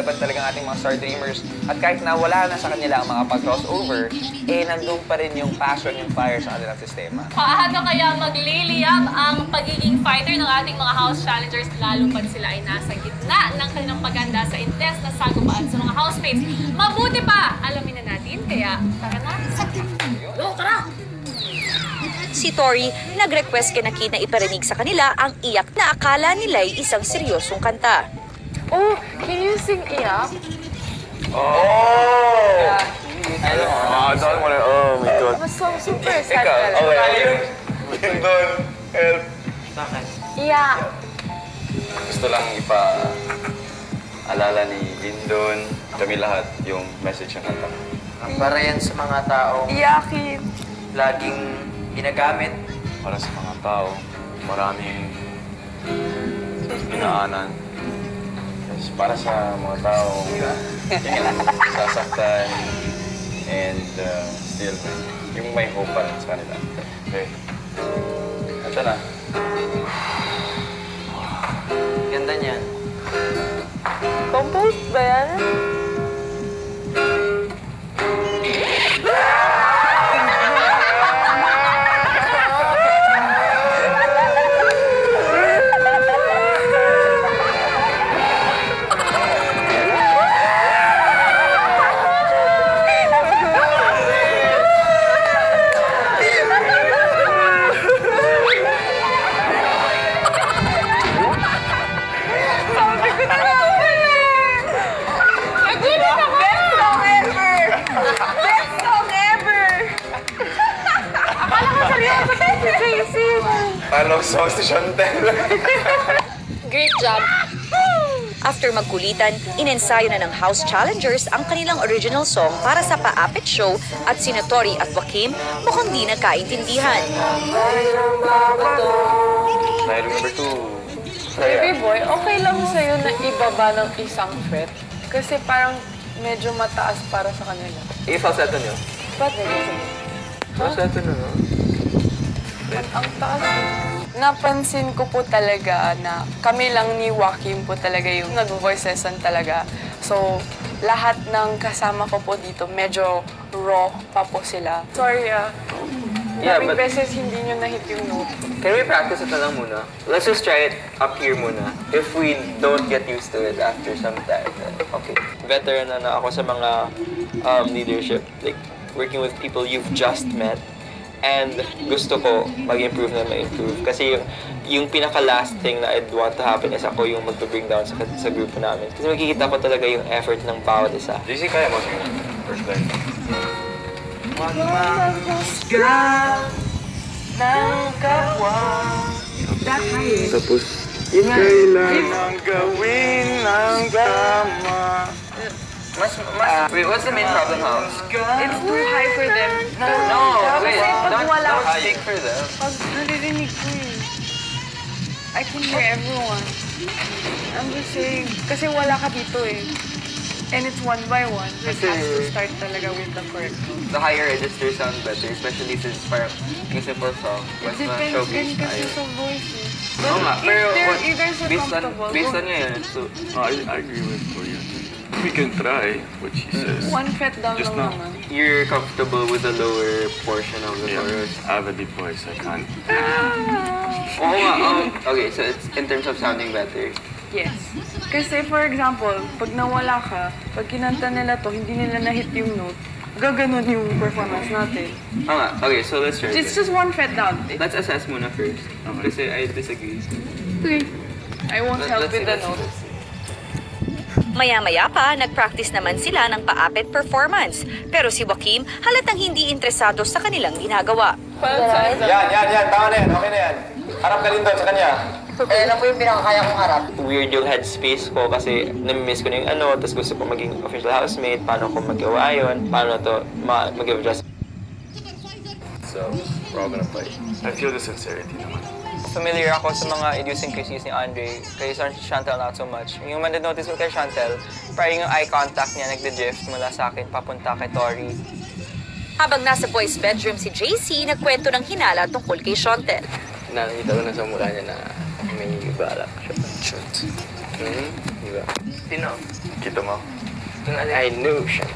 Palaban talaga ang ating mga Star Dreamers. At kahit na wala na sa kanila ang mga pag-crossover, eh, nandun pa rin yung passion, yung fire sa kanilang sistema. Paano kaya magliliyab ang pagiging fighter ng ating mga house challengers lalo pat sila ay nasa gitna ng kanilang paganda sa intense na sagupaan sa mga housemates? Mabuti pa! Alamin na natin, kaya tara na. Si Tori nag-request kay Nakid na iparinig sa kanila ang iyak na akala nila'y isang seryosong kanta. Oh, can you sing Iyak? Oh! I don't Oh, wanna, oh my God. Mas so, super sad Ikaw, talaga. okay. Lindon, help. Iyak. Gusto lang ipa alala ni Lindon, kami lahat, yung message ng kanta. Para yan sa mga taong Iyakin. laging ginagamit. Para sa mga tao, maraming inaanan. Para sa mga tao, yun, sasaktan, and uh, still, yung may hope pa rin sa kanila. Okay. Ito na. Ganda niyan. Composed ba yan? Magkulitan, inensayo na ng House Challengers ang kanilang original song para sa Paapit Show at sina Tori at Joaquim mukhang di nagkaintindihan. I remember to Baby boy, okay lang sa'yo na ibaba ng isang fret? Kasi parang medyo mataas para sa kanila. I-falsetto nyo. Ba't ganyan? Falsetto nyo, no? Ang taas eh. Napansin ko po talaga na kami lang ni Joaquin po talaga yung nag-voicesan talaga. So, lahat ng kasama ko po dito, medyo raw pa po sila. Sorry ah. Yeah, Daming but- beses hindi nyo na-hit yung note. Can we practice it na lang muna? Let's just try it up here muna. If we don't get used to it after some time, then okay. Veteran na na ako sa mga um, leadership, like working with people you've just met. And gusto ko mag-improve na ma-improve. Kasi yung, yung pinaka-last thing na I'd want to happen is ako yung mag-bring down sa, sa grupo namin. Kasi makikita ko talaga yung effort ng bawat isa. JC, kaya mo sing first line. Tapos, kailangan gawin ng tama. Mas, mas, wait, what's the main problem, House? It's too high for them. No, no, wait, don't, don't speak for them. pag naririnig ko eh. I can hear everyone. I'm just saying, kasi wala ka dito eh. And it's one by one. It has to start talaga with the correct note. the higher registers sound better, especially since parang yung simple song, It mas depends na-showcase din kasi tayo. sa voice eh. Oo nga, if pero they're- what- you guys are based on, based on ngayon, so, I, I agree with Korea. We can try what she says. One fret down Just lang now. naman. you're comfortable with the lower portion of the Yeah, chorus. I have a deep voice. I can't. Oo nga, um, okay, so it's in terms of sounding better. Yes. Kasi for example, pag nawala ka, pag kinanta nila to, hindi nila na-hit yung note, gaganon yung performance natin. Oo nga, okay, so let's try It's this. just one fret down. Let's assess muna first. Kasi I disagree. Okay. I won't Let- help let's with see, the let's see, note. Maya-maya pa, nag-practice naman sila ng paapit performance. Pero si Joaquim halatang hindi interesado sa kanilang ginagawa. Yan, yan, yan. Tama na yan. Okay na yan. Harap ka din doon sa kanya. Eh, alam mo yung pinakakaya kong harap? Weird yung headspace ko kasi nami-miss ko na yung ano, tapos gusto ko maging official housemate, paano ko magawa yun, paano to ma- mag-give adjust. So, we're all gonna play. I feel the sincerity naman. Familiar ako sa mga idiosyncrasies ni Andre, kay Chantel not so much. Yung man notice ko kay Chantel, parang yung eye contact niya nagde-drift mula sa akin papunta kay Tori. Habang nasa boys' bedroom si JC, nagkwento ng hinala tungkol kay Shontel. nakita ko na sa mukha niya na may balak siya. Shoot. Hmm? Di ba? Sino? Kita mo? I knew siya.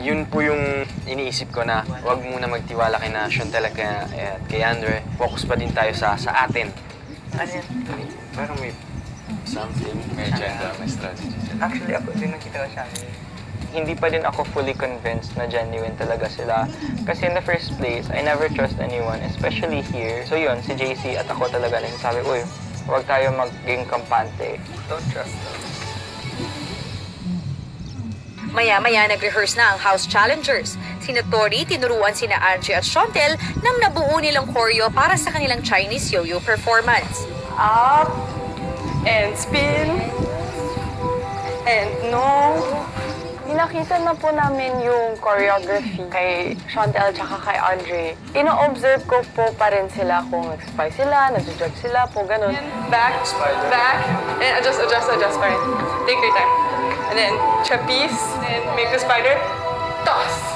Yun po yung iniisip ko na wag muna magtiwala kay na Chantel at kay, at kay Andre. Focus pa din tayo sa sa atin. Ano yan? Parang may something, may agenda, may strategy. Actually, ako din nakita ko siya. Hindi pa din ako fully convinced na genuine talaga sila. Kasi in the first place, I never trust anyone, especially here. So yun, si JC at ako talaga nagsabi, uy, huwag tayo maging kampante. Don't trust them. Maya-maya nag-rehearse na ang House Challengers. Sina Tori tinuruan sina Angie at Shontel ng nabuo nilang choreo para sa kanilang Chinese yo-yo performance. Up and spin and no. Pinakita na po namin yung choreography kay Chantel at kay Andre. Ino-observe ko po pa rin sila kung nag-spy sila, nag-judge sila po, ganun. Back, back, and adjust, adjust, adjust pa rin. Take your time. And then trapeze, and make the spider, toss.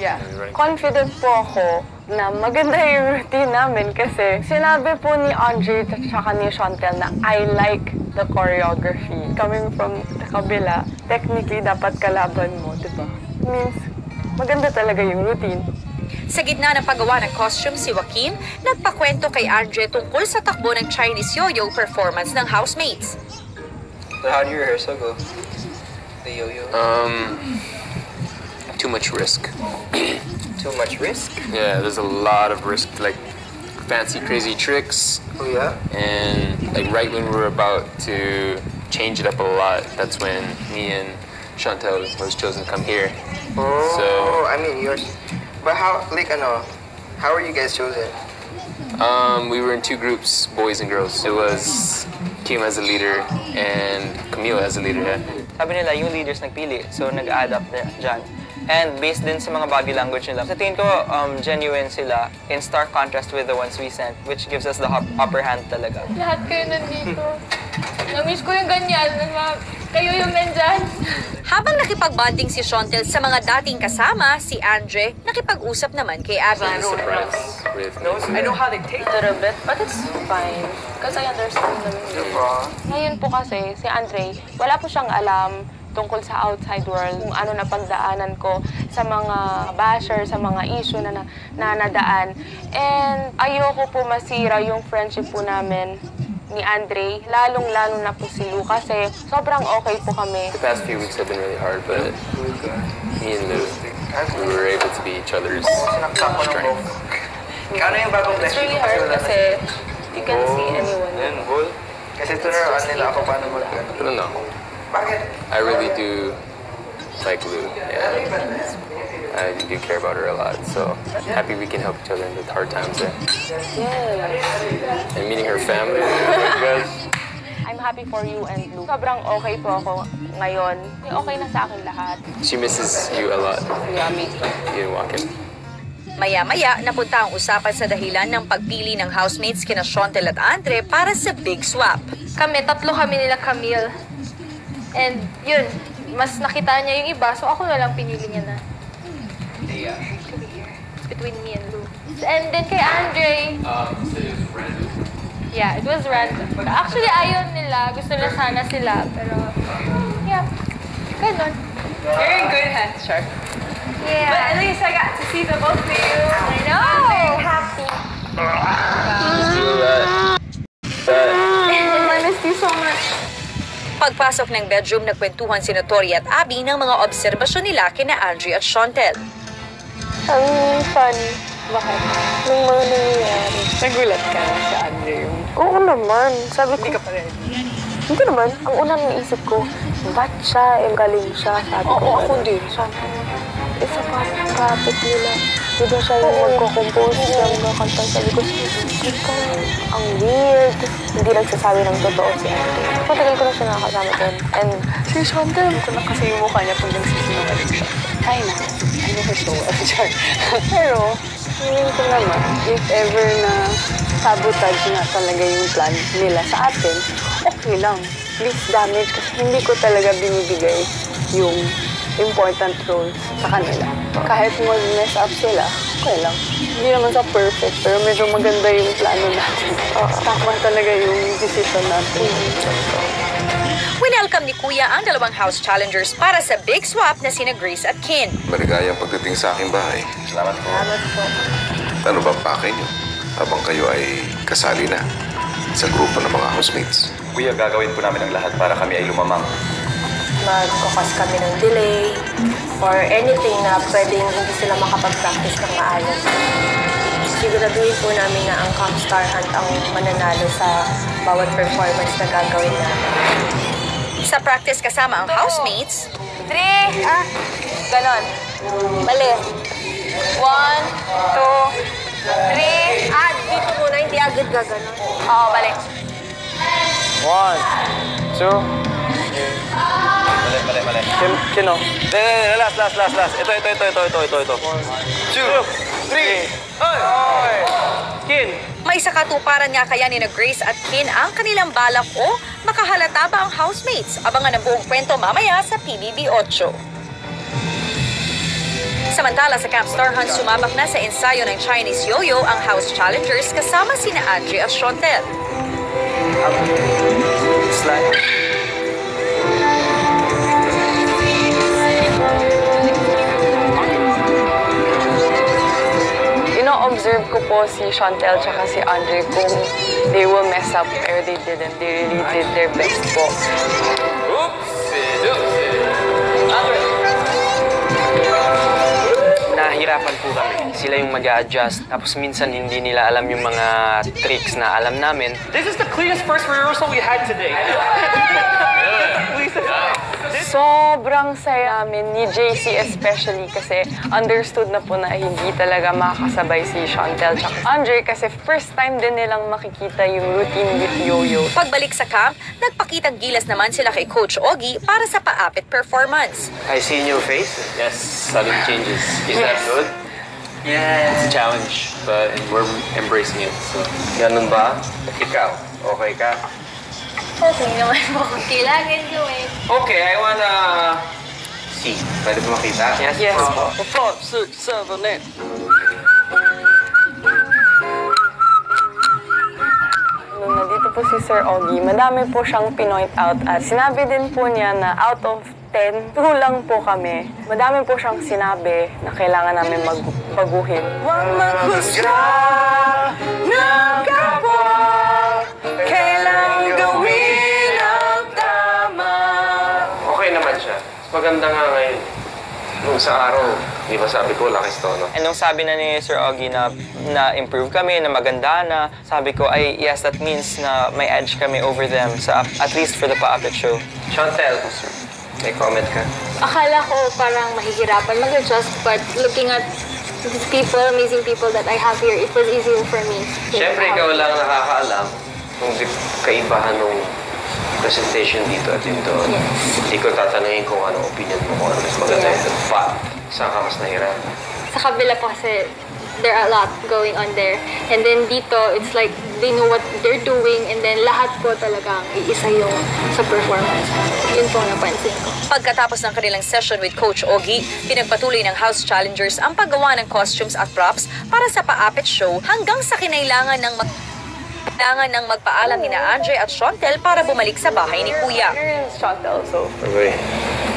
Yeah. Confident po ako na maganda yung routine namin kasi sinabi po ni Andre at saka ni Chantel na I like the choreography. Coming from the kabila, technically dapat kalaban mo, di ba? Means, maganda talaga yung routine. Sa gitna ng paggawa ng costume, si Joaquin nagpakwento kay Andre tungkol sa takbo ng Chinese yo-yo performance ng housemates. So how do your hair so go? The yo-yo? Um, too much risk. Too much risk? Yeah, there's a lot of risk, like fancy, crazy tricks, Oh yeah? and like right when we're about to change it up a lot, that's when me and Chantel was chosen to come here. Oh, So- I mean yours. But how, like, I know, how were you guys chosen? Um, we were in two groups, boys and girls. It was Kim as a leader and Camille as a leader. Yeah. Sabi nila, yung leaders nagpili, so nag-adapt na dyan. And based din sa mga body language nila. Sa tingin ko, um, genuine sila in stark contrast with the ones we sent, which gives us the upper hand talaga. Lahat kayo nandito. Namiss ko yung ganyan. Mga- Kayo yung nandyan. Habang nakipag-bonding si Shontel sa mga dating kasama, si Andre nakipag-usap naman kay Abby. I know how they take a little bit, but it's fine. Because I understand them. Ngayon po kasi, si Andre, wala po siyang alam tungkol sa outside world, kung ano na pagdaanan ko sa mga basher, sa mga issue na, na, na nadaan. And ayoko po masira yung friendship po namin ni Andre, lalong-lalo na po si Lou kasi sobrang okay po kami. The past few weeks have been really hard, but me and Lou, we were able to be each other's strength. Ano yung bagong It's best really hard kasi you can see anyone. Yan, ball. Kasi tunuruan nila ako paano mag I don't know. Bakit? I really do like Lou. Yeah. I do care about her a lot, so happy we can help each other in the hard times there. Yes. And meeting her family. I'm happy for you and Lou. Sobrang okay po ako ngayon. Okay na sa akin lahat. She misses you a lot. Yummy. You didn't walk in. Maya-maya, napunta ang usapan sa dahilan ng pagpili ng housemates kina Shontel at Andre para sa Big Swap. Kami, tatlo kami nila Camille. And yun, mas nakita niya yung iba, so ako na lang pinili niya na. It's between me and Lou. And then kay Andre, Yeah, it was random. Actually, ayaw nila. Gusto nila sana sila. Pero, yeah. Ganon. You're in good hands, Shark. Yeah. But at least I got to see the both of you. I know. happy. I missed you so much. Pagpasok ng bedroom, nagkwentuhan si Tori at Abby ng mga obserbasyon nila kina Andre at Shontel. Ang funny. Bakit? Nung mga nangyayari. Nagulat ka si Andre yung... Oo naman. Sabi ko, Hindi ka pa rin. hindi naman. Ang unang naisip ko, ba't siya? Eh, galing siya. Sabi ko, Oo, ako din. Sabi ko, isa pa, kapit nila. Di ba siya yung magko-compose ng mga kanta? Sabi ko, ang weird. Hindi nagsasabi ng totoo si Ate. Matagal ko na siya nakakasama doon. And Si Shontel, ko na kasi yung mukha niya pag nagsisinungaling siya. Hi na. Her so Char. Pero, feeling ko naman, if ever na sabotage nga talaga yung plan nila sa atin, okay lang. Least damage kasi hindi ko talaga binibigay yung important roles sa kanila. Kahit mag-mess up sila, okay lang. hindi naman sa perfect, pero medyo maganda yung plano natin. Tama talaga yung decision natin. Winelcome ni Kuya ang dalawang house challengers para sa big swap na sina Grace at Kin. Maligayang pagdating sa aking bahay. Salamat po. Ano ba ang pake niyo? Habang kayo ay kasali na sa grupo ng mga housemates. Kuya, gagawin po namin ang lahat para kami ay lumamang. magkukos kami ng delay or anything na pwedeng hindi sila makapag-practice ng maayos. Siguraduhin po namin na ang Comstar Hunt ang mananalo sa bawat performance na gagawin namin. Sa practice kasama ang housemates, Three! Ah! Ganon. Mali. One, two, three. Ah, dito muna, hindi agad gaganon. Oo, balik. One, two, Mali, mali, mali. kin, kino. Eh, eh, last, last, last, last. Ito, ito, ito, ito, ito, ito, ito. Two, three. Oy! Kin. may sa katuparan nga kaya ni na Grace at Kin ang kanilang balak o makahalata ba ang housemates? Abangan ang buong kwento mamaya sa PBB 8. Samantala sa Camp Star Hunt, sumabak na sa ensayo ng Chinese Yo-Yo ang house challengers kasama sina Angie at Shontel. Slide. Ino-observe ko po si Chantel tsaka si Andre kung they will mess up or they didn't. They really did their best po. Nahihirapan po kami. Sila yung mag adjust Tapos minsan hindi nila alam yung mga tricks na alam namin. This is the cleanest first rehearsal we had today. Sobrang saya namin ni JC especially kasi understood na po na hindi talaga makakasabay si Chantel tsaka Andre kasi first time din nilang makikita yung routine with Yo-Yo. Pagbalik sa camp, nagpakitang gilas naman sila kay Coach Ogie para sa paapit performance. I see your face. Yes, sudden changes. Is that good? Yeah. It's a challenge, but we're embracing it. So Ganun ba? Ikaw, okay ka? Okay naman po kung kailangan gawin. Okay, I wanna see. Pwede ba makita? Yes. Yes. Five, six, seven, eight. Nung nandito po si Sir Ogie, madami po siyang pinoint out at sinabi din po niya na out of 10, 2 lang po kami. Madami po siyang sinabi na kailangan namin magbaguhin. Huwag maghusga ng Maganda nga ngayon. Nung sa araw, di ba sabi ko, lakas to, no? And nung sabi na ni Sir Ogie na na-improve kami, na maganda na, sabi ko, ay yes, that means na may edge kami over them, sa, at least for the Paapit show. Chantel, may comment ka? Akala ko parang mahihirapan mag-adjust but looking at these people, amazing people that I have here, it was easier for me. Siyempre, ikaw lang nakakaalam kung di kaibahan nung presentation dito at dito. Ikaw tatanungin kung anong opinion mo kung ano mas maganda ito. But, saan ka mas nahirapan? Sa kabila po kasi there are a lot going on there. And then dito, it's like they know what they're doing and then lahat po talagang iisa yung sa performance. Yun po ang napansin ko. Pagkatapos ng kanilang session with Coach Ogie, pinagpatuloy ng House Challengers ang paggawa ng costumes at props para sa paapit show hanggang sa kinailangan ng mag kailangan ng magpaalam ni na Andre at Shontel para bumalik sa bahay ni Kuya. Chantel, so Okay.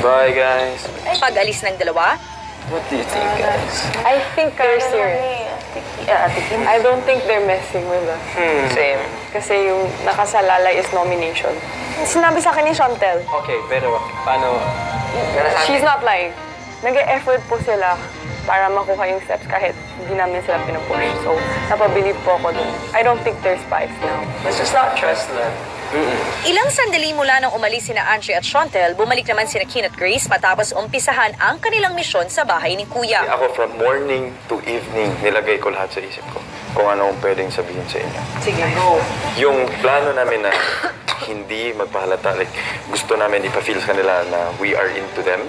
Bye, guys. Pag-alis ng dalawa, What do you think, guys? I think they're serious. I don't think they're messing with us. Same. Kasi yung nakasalalay is nomination. Sinabi sa akin ni Chantel, Okay, pero paano? she's not lying. Nag-e-effort po sila para makuha yung steps kahit hindi namin sila pinupush. So, napabilib po ako dun. I don't think they're spies now. Let's just not trust them. ilang sandali mula nang umalis sina Andre at Shontel, bumalik naman sina Kin at Grace matapos umpisahan ang kanilang misyon sa bahay ni Kuya. Ako from morning to evening, nilagay ko lahat sa isip ko kung ano ang pwedeng sabihin sa inyo. Sige, go. Yung plano namin na hindi magpahalata, like gusto namin ipa-feel sa kanila na we are into them.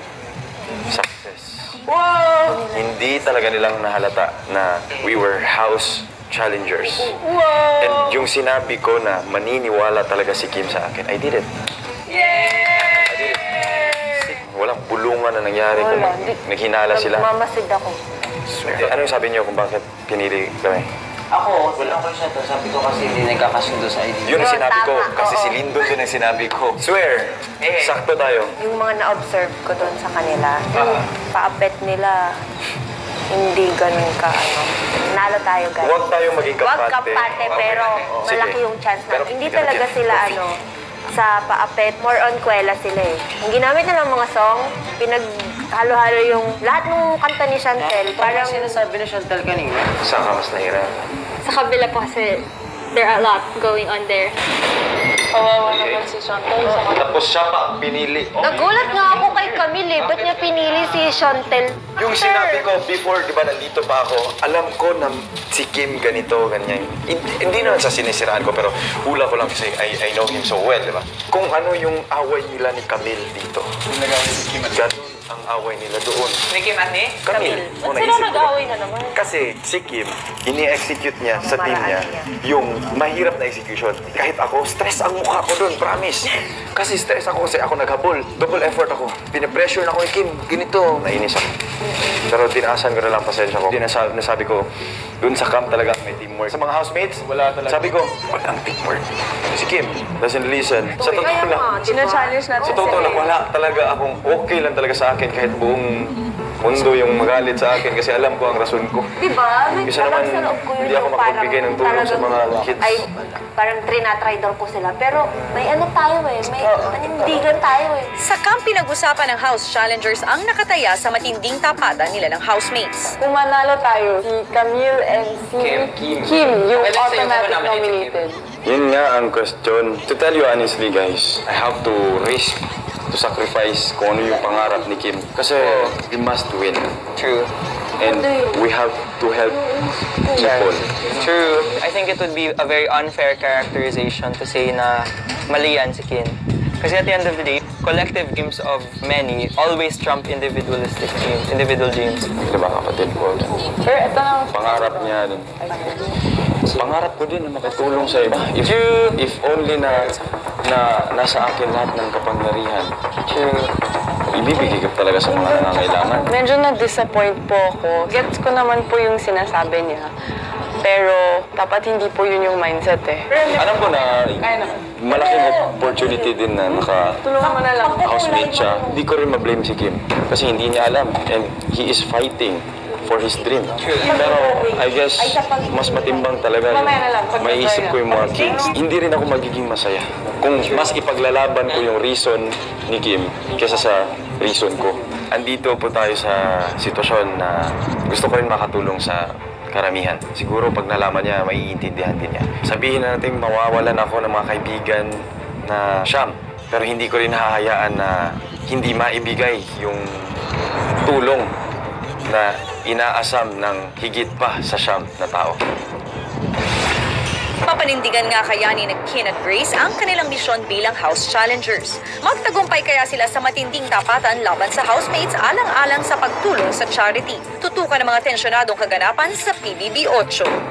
Wow! Hindi talaga nilang nahalata na we were house challengers. Wow! And yung sinabi ko na maniniwala talaga si Kim sa akin, I did it. I did it. Walang bulungan na nangyari. Wala. Kung naghinala sila. Mamasid ako. Ano yung sabi niyo kung bakit pinili kami? Ako, wala ko siya to. Sabi ko kasi hindi nagkakasundo sa idea. Yun ang sinabi ko. tama. Kasi Oo. si Lindon din ang sinabi ko. Swear! Sakto tayo. Yung mga na-observe ko doon sa kanila, yung paapet nila, hindi ganun ka, ano. Nalo tayo, guys. Huwag tayong maging Huwag kampante. kampante, pero Sige. malaki yung chance na. Pero Hindi talaga sila, ano, sa paapet, more on kwela sila eh. Ang ginamit nilang mga song, pinaghalo-halo yung lahat ng kanta ni Chantel. Parang sinasabi ni Chantal kanina. Saan ka mas nahirapan? Sa kabila po kasi there are a lot going on there. Kawawa naman si Tapos siya pa pinili. Nagulat nga ako kay Camille eh. Ba't niya pinili si Chantel? Yung sinabi ko before, di ba, nandito pa ako, alam ko na si Kim ganito, ganyan. Hindi, hindi naman sa sinisiraan ko, pero hula ko lang kasi I, I know him so well, di ba? Kung ano yung away nila ni Camille dito. Ganun ang away nila doon. Ni Kim at ni? Camille. Ba't sila nag-away na naman? Kasi si Kim, ini-execute niya sa team niya yung mahirap na execution. Kahit ako, stress ang mukha ko doon, promise. Kasi stress ako kasi ako naghabol. Double effort ako. Pinapressure na ako ni Kim. Ganito. Nainis ako. Pero tinaasan ko na lang pasensya ko. Dinasa- nasabi ko, doon sa camp talaga may teamwork. Sa mga housemates, wala talaga. Sabi ko, walang teamwork. Si Kim doesn't listen. Sa totoo lang. Sa totoo lang, wala talaga akong okay lang talaga sa akin kahit buong mundo yung magalit sa akin kasi alam ko ang rason ko. Di ba? May Kasi naman, parang sa loob ko yun hindi ako yung makapagbigay ng tulong sa talagang- mga kids. Ay, parang trinatridal ko sila. Pero may ano tayo eh. May panindigan tayo eh. Sa camp pinag-usapan ng house challengers ang nakataya sa matinding tapatan nila ng housemates. Kung manalo tayo, si Camille and si Kim, Kim. Kim yung Well, let's say yung automatic nominated nominated. Yun nga ang question. To tell you honestly guys, I have to risk to sacrifice kung ano yung pangarap ni Kim. Kasi we must win. True. And we have to help people. True. I think it would be a very unfair characterization to say na mali yan si Kim. Kasi at the end of the day, collective dreams of many always trump individualistic dreams, individual dreams. Diba kapatid ko? Sir, ito na. Pangarap niya din. Pangarap ko din na makatulong sa iba. If, if only na, na nasa akin lahat ng kapangyarihan. Ibibigay ko talaga sa mga nangangailangan. Medyo na-disappoint po ako. Gets ko naman po yung sinasabi niya. Pero dapat hindi po yun yung mindset eh. Alam ko na malaking opportunity din na naka Tulungan mo na lang. housemate siya. Hindi ko rin ma-blame si Kim kasi hindi niya alam and he is fighting for his dream. Pero I guess mas matimbang talaga yung maiisip ko yung mga kids. Hindi rin ako magiging masaya kung mas ipaglalaban ko yung reason ni Kim kesa sa reason ko. Andito po tayo sa sitwasyon na gusto ko rin makatulong sa karamihan. Siguro pag nalaman niya, maiintindihan din niya. Sabihin na natin mawawalan ako ng mga kaibigan na siyam. Pero hindi ko rin hahayaan na hindi maibigay yung tulong na inaasam ng higit pa sa siyam na tao. Papanindigan nga kaya ni Kin at Grace ang kanilang misyon bilang house challengers. Magtagumpay kaya sila sa matinding tapatan laban sa housemates alang-alang sa pagtulong sa charity. Tutukan ng mga tensyonadong kaganapan sa PBB 8.